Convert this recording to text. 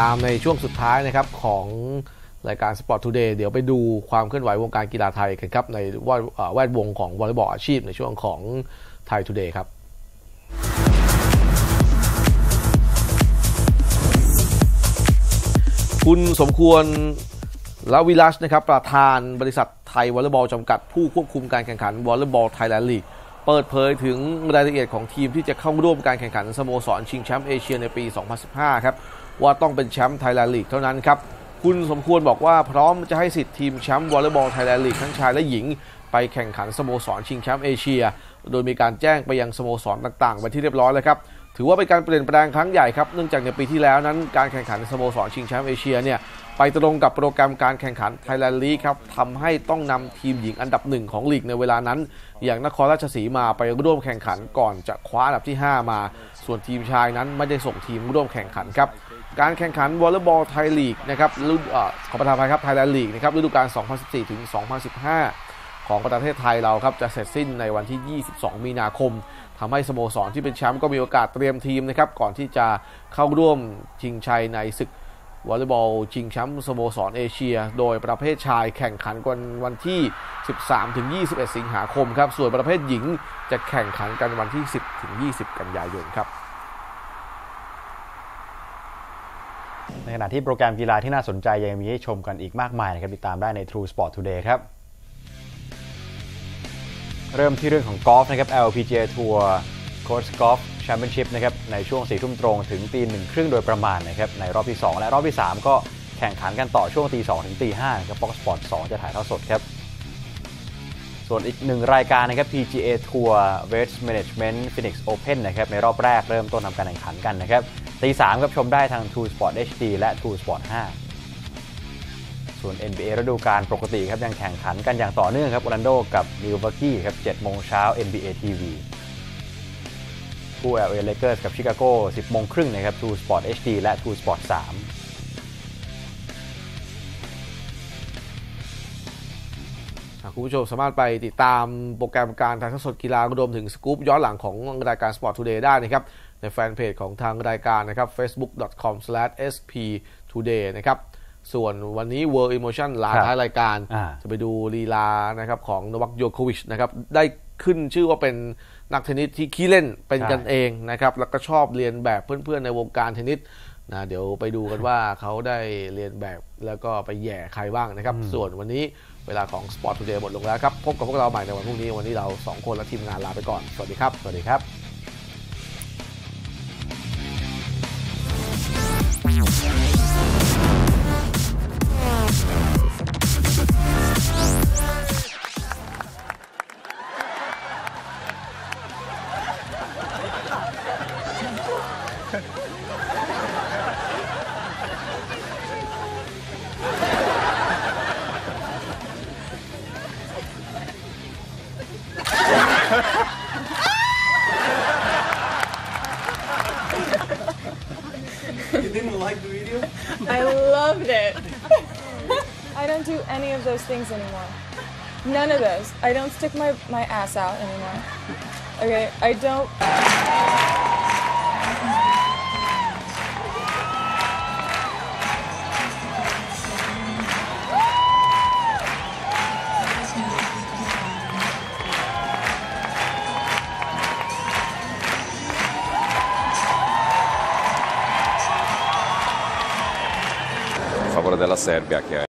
ตามในช่วงสุดท้ายนะครับของรายการ Sport Today เดี๋ยวไปดูความเคลื่อนไหววงการกีฬาไทยกันครับ ในแวดวงของวอลเลย์บอลอาชีพในช่วงของไทย Today ครับคุณสมควรลาวิลัสนะครับประธานบริษัทไทยวอลเลย์บอลจำกัดผู้ควบคุมการแข่งขันวอลเลย์บอลไทยแลนด์ลีกเปิดเผยถึงรายละเอียดของทีมที่จะเข้าร่วมการแข่งขันสโมสรชิงแชมป์เอเชียในปี 2015 ครับ ว่าต้องเป็นแชมป์ไทยแลนด์ลีกเท่านั้นครับ คุณสมควรบอกว่าพร้อมจะให้สิทธิ์ทีมแชมป์วอลเลย์บอลไทยแลนด์ลีกทั้งชายและหญิง ไปแข่งขันสโมสรชิงแชมป์เอเชีย โดยมีการแจ้งไปยังสโมสรต่างๆไปที่เรียบร้อยแล้วครับถือว่าเป็นการเปลี่ยนแปลงครั้งใหญ่ครับ เนื่องจากในปีที่แล้วนั้นการแข่งขันสโมสรชิงแชมป์เอเชียเนี่ยไปตรงกับโปรแกรมการแข่งขันไทยแลนด์ลีกครับทำให้ต้องนำทีมหญิงอันดับหนึ่งของลีกในเวลานั้น อย่างนครราชสีมาไปร่วมแข่งขันก่อนจะคว้าอันดับที่ 5 มา ส่วนทีมชายนั้นไม่ได้ส่งทีมร่วมแข่งขันครับ การแข่งขันวอลเลย์บอลไทยลีกนะครับฤดูขอประทานภัยครับไทยแลนด์ลีกนะครับฤดูกาล 2014 ถึง 2015 ของประเทศไทยเราครับจะเสร็จสิ้นในวันที่ 22 มีนาคมทำให้สโมสรที่เป็นแชมป์ก็มีโอกาสเตรียมทีมนะครับก่อนที่จะเข้าร่วมชิงชัยในศึก วอลเลย์บอลชิงแชมป์สโมสรเอเชีย โดยประเภทชายแข่งขันกันวันที่ 13-21 สิงหาคมครับ ส่วนประเภทหญิงจะแข่งขันกันวันที่ 10-20 กันยายนครับในขณะที่โปรแกรมกีฬาที่น่าสนใจยังมีให้ชมกันอีกมากมายนะครับติดตามได้ใน True Sport Today ครับ เริ่มที่เรื่องของกอล์ฟนะครับ LPGA Tour Coach Golf Championship นะครับในช่วงสี่ทุ่มตรงถึงตีหนึ่งครึ่งโดยประมาณนะครับในรอบที่ 2 และรอบที่ 3 ก็แข่งขันกันต่อช่วงตีสถึงตีห้าครับ Fox Sport 2จะถ่ายเทอดสดครับส่วนอีกหนึ่งรายการนะครับ PGA Tour Waste Management Phoenix Open นะครับในรอบแรกเริ่มต้นทำการแข่งขันกันนะครับตีสามครับชมได้ทาง True Sport HD และ True Sport 5ส่วน NBA ฤดูกาลปกติครับยังแข่งขันกันอย่างต่อเนื่องครับออร์แลนโดกับมิลวอกกี้ครับ7โมงเช้า NBA TV คู่ LA Lakers กับชิคาโก้10โมงครึ่งนะครับ True Sport HD และ True Sport 3คุณผู้ชมสามารถไปติดตามโปรแกรมการถ่ายทอดสดกีฬารวมถึงสกู๊ปย้อนหลังของรายการ Sport Today ได้นะครับ ในแฟนเพจของทางรายการนะครับ facebook.com/sptoday นะครับ ส่วนวันนี้ World Emotion ลาท้ายรายการ จะไปดูลีลานะครับของนวัคโยโควิชนะครับได้ ขึ้นชื่อว่าเป็นนักเทนนิสที่ขี้เล่นเป็นกันเองนะครับแล้วก็ชอบเรียนแบบเพื่อนๆในวงการเทนนิสนะเดี๋ยวไปดูกันว่าเขาได้เรียนแบบแล้วก็ไปแย่ใครบ้างนะครับ ส่วนวันนี้เวลาของ Sport Today หมดลงแล้วครับ พบกับพวกเราใหม่ในวันพรุ่งนี้ วันนี้เรา 2 คนและทีมงานลาไปก่อน สวัสดีครับ สวัสดีครับ You didn't like the video? I loved it. I don't do any of those things anymore. None of those. I don't stick my, my ass out anymore. Okay, I don't. Della Serbia che